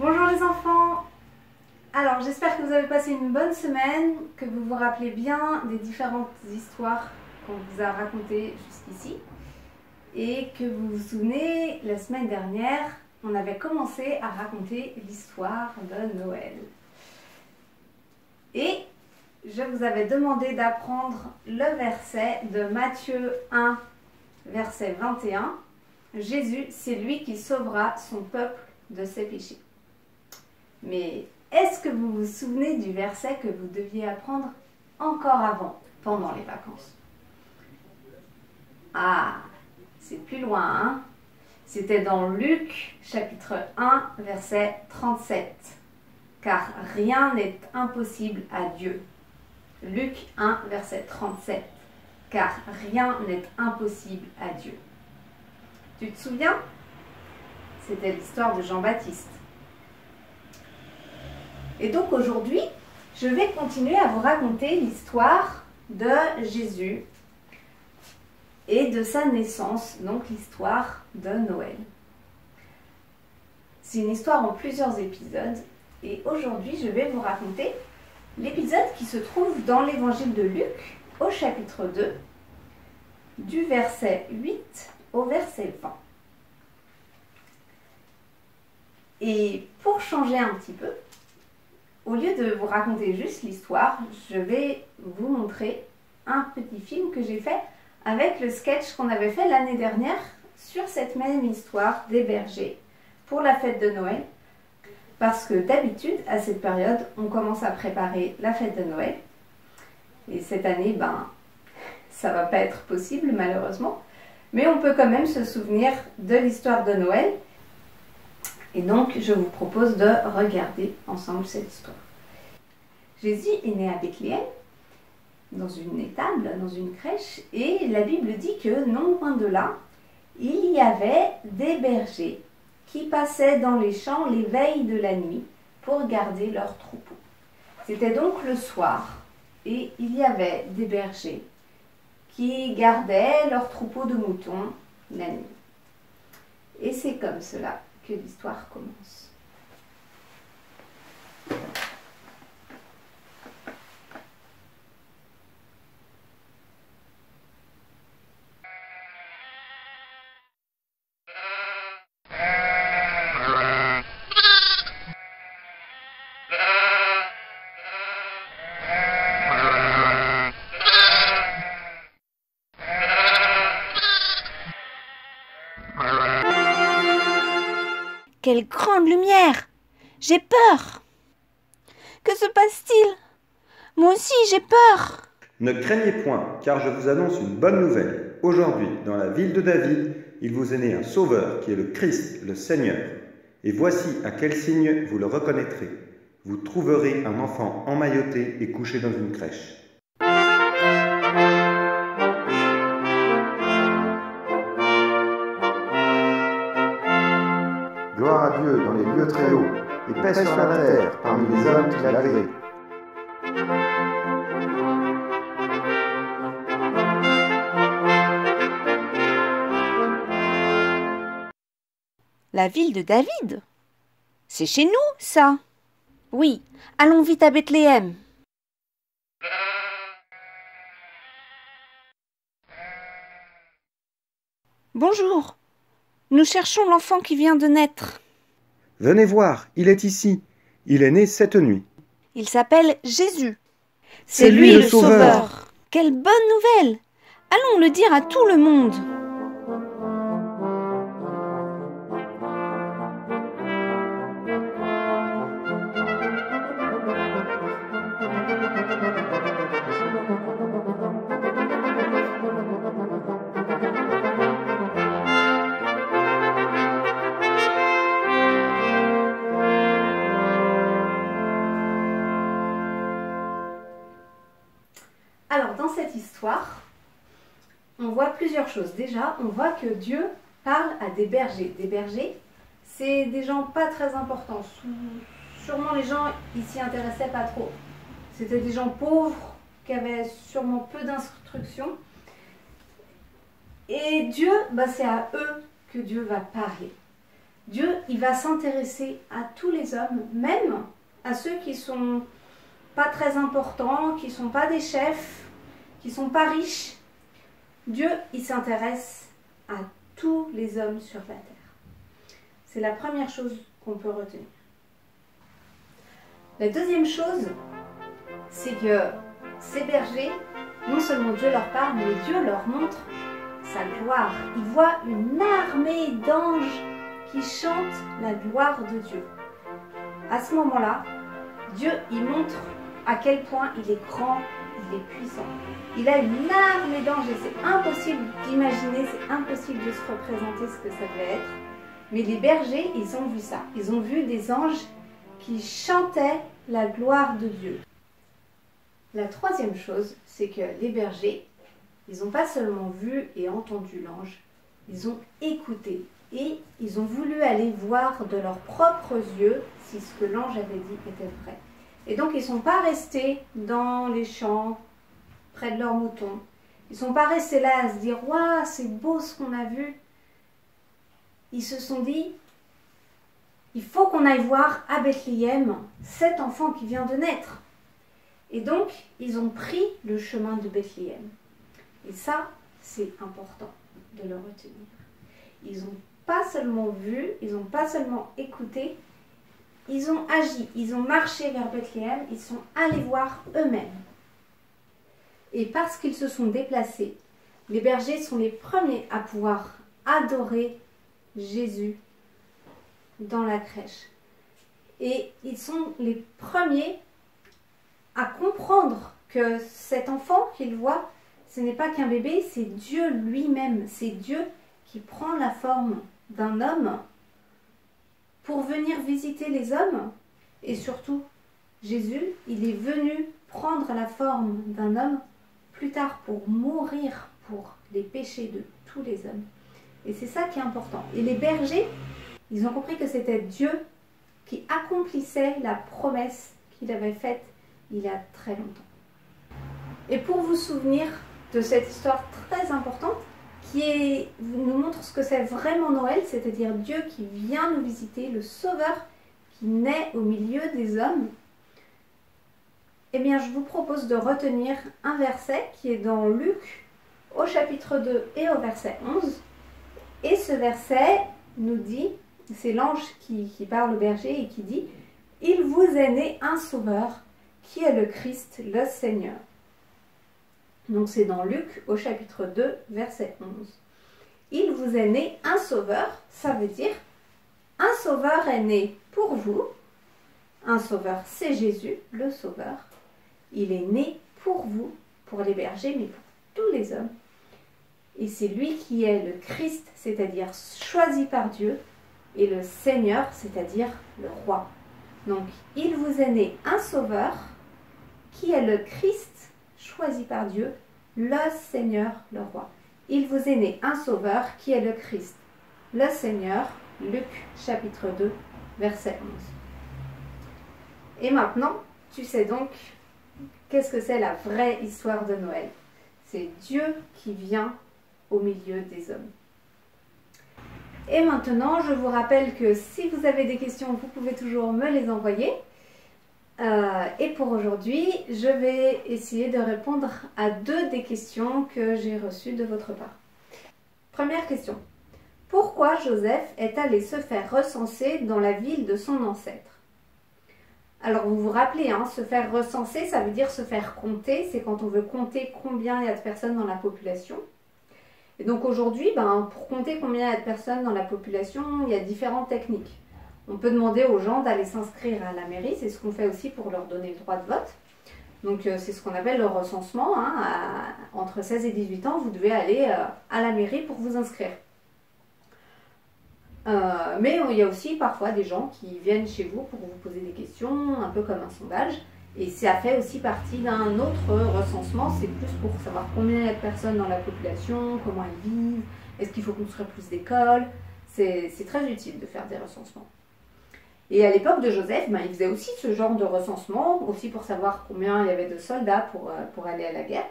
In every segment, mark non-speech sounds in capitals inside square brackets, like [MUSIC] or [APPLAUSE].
Bonjour les enfants Alors j'espère que vous avez passé une bonne semaine, que vous vous rappelez bien des différentes histoires qu'on vous a racontées jusqu'ici et que vous vous souvenez, la semaine dernière, on avait commencé à raconter l'histoire de Noël. Et je vous avais demandé d'apprendre le verset de Matthieu 1, verset 21. Jésus, c'est lui qui sauvera son peuple de ses péchés. Mais est-ce que vous vous souvenez du verset que vous deviez apprendre encore avant, pendant les vacances? Ah, c'est plus loin, hein C'était dans Luc chapitre 1, verset 37. Car rien n'est impossible à Dieu. Luc 1, verset 37. Car rien n'est impossible à Dieu. Tu te souviens? C'était l'histoire de Jean-Baptiste. Et donc aujourd'hui, je vais continuer à vous raconter l'histoire de Jésus et de sa naissance, donc l'histoire de Noël. C'est une histoire en plusieurs épisodes et aujourd'hui je vais vous raconter l'épisode qui se trouve dans l'évangile de Luc au chapitre 2 du verset 8 au verset 20. Et pour changer un petit peu, au lieu de vous raconter juste l'histoire, je vais vous montrer un petit film que j'ai fait avec le sketch qu'on avait fait l'année dernière sur cette même histoire des bergers pour la fête de Noël. Parce que d'habitude, à cette période, on commence à préparer la fête de Noël. Et cette année, ben, [LAUGHS] ça va pas être possible malheureusement. Mais on peut quand même se souvenir de l'histoire de Noël. Et donc, je vous propose de regarder ensemble cette histoire. Jésus est né à Bethléem, dans une étable, dans une crèche, et la Bible dit que non loin de là, il y avait des bergers qui passaient dans les champs les veilles de la nuit pour garder leurs troupeaux. C'était donc le soir, et il y avait des bergers qui gardaient leurs troupeaux de moutons la nuit. Et c'est comme cela que l'histoire commence. Quelle grande lumière J'ai peur Que se passe-t-il? Moi aussi, j'ai peur Ne craignez point, car je vous annonce une bonne nouvelle. Aujourd'hui, dans la ville de David, il vous est né un Sauveur qui est le Christ, le Seigneur. Et voici à quel signe vous le reconnaîtrez. Vous trouverez un enfant emmailloté et couché dans une crèche. Dieu dans les lieux très hauts, et paix sur la terre parmi les hommes qu'il a créés. La ville de David C'est chez nous, ça Oui, allons vite à Bethléem. Bonjour. Nous cherchons l'enfant qui vient de naître. Venez voir, il est ici. Il est né cette nuit. Il s'appelle Jésus. C'est lui le Sauveur. Quelle bonne nouvelle Allons le dire à tout le monde. Plusieurs choses. Déjà, on voit que Dieu parle à des bergers. Des bergers, c'est des gens pas très importants. Sûrement les gens, ils s'y intéressaient pas trop. C'était des gens pauvres qui avaient sûrement peu d'instruction. Et Dieu, bah, c'est à eux que Dieu va parler. Dieu, il va s'intéresser à tous les hommes, même à ceux qui sont pas très importants, qui sont pas des chefs, qui sont pas riches. Dieu, il s'intéresse à tous les hommes sur la terre. C'est la première chose qu'on peut retenir. La deuxième chose, c'est que ces bergers, non seulement Dieu leur parle, mais Dieu leur montre sa gloire. Ils voient une armée d'anges qui chantent la gloire de Dieu. À ce moment-là, Dieu, il montre à quel point il est grand, il est puissant. Il a une armée d'anges et c'est impossible d'imaginer, c'est impossible de se représenter ce que ça devait être. Mais les bergers, ils ont vu ça. Ils ont vu des anges qui chantaient la gloire de Dieu. La troisième chose, c'est que les bergers, ils n'ont pas seulement vu et entendu l'ange, ils ont écouté et ils ont voulu aller voir de leurs propres yeux si ce que l'ange avait dit était vrai. Et donc ils ne sont pas restés dans les champs, près de leurs moutons. Ils ne sont pas restés là à se dire Waouh, c'est beau ce qu'on a vu. Ils se sont dit Il faut qu'on aille voir à Bethléem cet enfant qui vient de naître. Et donc, ils ont pris le chemin de Bethléem. Et ça, c'est important de le retenir. Ils n'ont pas seulement vu, ils n'ont pas seulement écouté, ils ont agi, ils ont marché vers Bethléem, ils sont allés voir eux-mêmes. Et parce qu'ils se sont déplacés, les bergers sont les premiers à pouvoir adorer Jésus dans la crèche. Et ils sont les premiers à comprendre que cet enfant qu'ils voient, ce n'est pas qu'un bébé, c'est Dieu lui-même. C'est Dieu qui prend la forme d'un homme pour venir visiter les hommes. Et surtout, Jésus, il est venu prendre la forme d'un homme plus tard pour mourir pour les péchés de tous les hommes. Et c'est ça qui est important. Et les bergers, ils ont compris que c'était Dieu qui accomplissait la promesse qu'il avait faite il y a très longtemps. Et pour vous souvenir de cette histoire très importante, qui nous montre ce que c'est vraiment Noël, c'est-à-dire Dieu qui vient nous visiter, le Sauveur qui naît au milieu des hommes, eh bien, je vous propose de retenir un verset qui est dans Luc au chapitre 2 et au verset 11. Et ce verset nous dit, c'est l'ange qui parle au berger et qui dit, Il vous est né un sauveur qui est le Christ, le Seigneur. Donc c'est dans Luc au chapitre 2, verset 11. Il vous est né un sauveur, ça veut dire un sauveur est né pour vous. Un sauveur, c'est Jésus, le sauveur. Il est né pour vous, pour les bergers, mais pour tous les hommes. Et c'est lui qui est le Christ, c'est-à-dire choisi par Dieu, et le Seigneur, c'est-à-dire le roi. Donc, il vous est né un sauveur, qui est le Christ choisi par Dieu, le Seigneur, le roi. Il vous est né un sauveur qui est le Christ, le Seigneur, Luc chapitre 2, verset 11. Et maintenant, tu sais donc qu'est-ce que c'est la vraie histoire de Noël? C'est Dieu qui vient au milieu des hommes. Et maintenant, je vous rappelle que si vous avez des questions, vous pouvez toujours me les envoyer. Euh, et pour aujourd'hui, je vais essayer de répondre à deux des questions que j'ai reçues de votre part. Première question. Pourquoi Joseph est allé se faire recenser dans la ville de son ancêtre? Alors vous vous rappelez, hein, se faire recenser, ça veut dire se faire compter. C'est quand on veut compter combien il y a de personnes dans la population. Et donc aujourd'hui, ben, pour compter combien il y a de personnes dans la population, il y a différentes techniques. On peut demander aux gens d'aller s'inscrire à la mairie, c'est ce qu'on fait aussi pour leur donner le droit de vote. Donc euh, c'est ce qu'on appelle le recensement. Hein. entre 16 et 18 ans, vous devez aller euh, à la mairie pour vous inscrire. Euh, mais il y a aussi parfois des gens qui viennent chez vous pour vous poser des questions, un peu comme un sondage. Et ça fait aussi partie d'un autre recensement. C'est plus pour savoir combien il y a de personnes dans la population, comment elles vivent, est-ce qu'il faut construire plus d'écoles. C'est très utile de faire des recensements. Et à l'époque de Joseph, ben, il faisait aussi ce genre de recensement, aussi pour savoir combien il y avait de soldats pour, euh, aller à la guerre.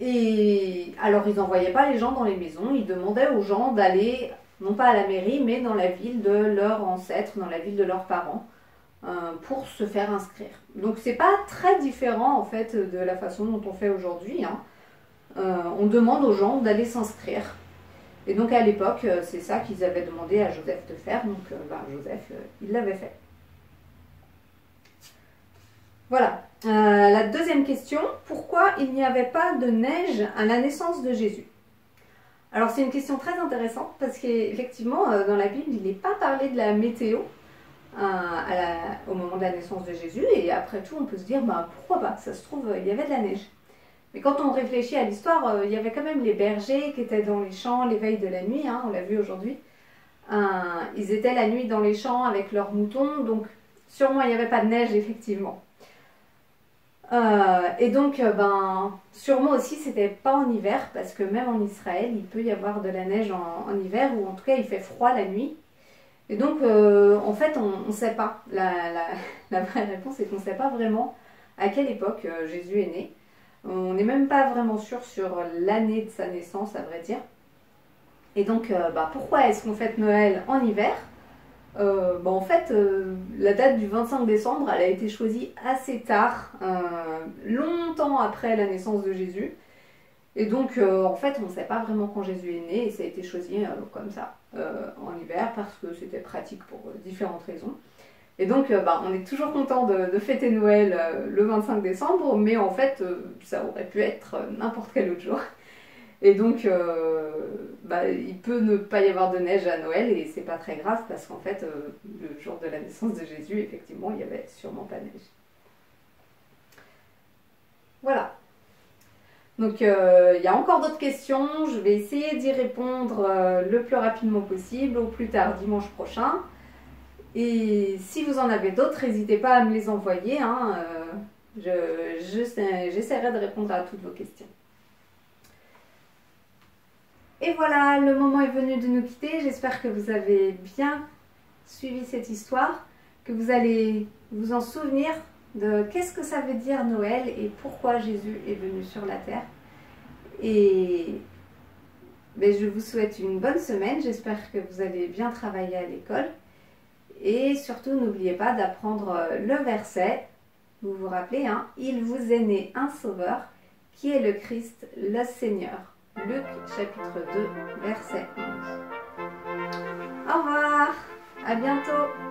Et alors, ils n'envoyaient pas les gens dans les maisons, ils demandaient aux gens d'aller non pas à la mairie, mais dans la ville de leurs ancêtres, dans la ville de leurs parents, euh, pour se faire inscrire. Donc c'est pas très différent en fait de la façon dont on fait aujourd'hui. Hein. Euh, on demande aux gens d'aller s'inscrire. Et donc à l'époque, euh, c'est ça qu'ils avaient demandé à Joseph de faire. Donc bah, Joseph, il l'avait fait. Voilà. la deuxième question, pourquoi il n'y avait pas de neige à la naissance de Jésus? Alors c'est une question très intéressante parce qu'effectivement dans la Bible il n'est pas parlé de la météo, au moment de la naissance de Jésus. Et après tout, on peut se dire, bah, pourquoi pas? Ça se trouve, il y avait de la neige. Mais quand on réfléchit à l'histoire, euh, il y avait quand même les bergers qui étaient dans les champs l'éveil de la nuit, hein, on l'a vu aujourd'hui. ils étaient la nuit dans les champs avec leurs moutons, donc sûrement il n'y avait pas de neige, effectivement. Euh, et donc, euh, ben, sûrement aussi, c'était pas en hiver, parce que même en Israël, il peut y avoir de la neige en hiver, ou en tout cas, il fait froid la nuit. Et donc, en fait, on ne sait pas. La, [LAUGHS] vraie réponse est qu'on ne sait pas vraiment à quelle époque Jésus est né. On n'est même pas vraiment sûr sur l'année de sa naissance, à vrai dire. Et donc, euh, bah, pourquoi est-ce qu'on fête Noël en hiver? Bah, En fait, la date du 25 décembre, elle a été choisie assez tard, longtemps après la naissance de Jésus. Et donc, euh, en fait, on ne sait pas vraiment quand Jésus est né et ça a été choisi euh, comme ça euh, en hiver parce que c'était pratique pour différentes raisons. Et donc, bah, on est toujours content de, fêter Noël le 25 décembre, mais en fait, ça aurait pu être n'importe quel autre jour. Et donc, bah, il peut ne pas y avoir de neige à Noël et c'est pas très grave parce qu'en fait, le jour de la naissance de Jésus, effectivement, il n'y avait sûrement pas de neige. Voilà. Donc euh, il y a encore d'autres questions, je vais essayer d'y répondre euh, le plus rapidement possible, au plus tard dimanche prochain. Et si vous en avez d'autres, n'hésitez pas à me les envoyer. Hein, euh, J'essaierai de répondre à toutes vos questions. Et voilà, le moment est venu de nous quitter. J'espère que vous avez bien suivi cette histoire, que vous allez vous en souvenir de qu'est-ce que ça veut dire Noël et pourquoi Jésus est venu sur la terre. Et ben, je vous souhaite une bonne semaine, j'espère que vous allez bien travailler à l'école. Et surtout, n'oubliez pas d'apprendre le verset. Vous vous rappelez, hein, il vous est né un sauveur qui est le Christ, le Seigneur. Luc chapitre 2, verset 11. Au revoir, à bientôt.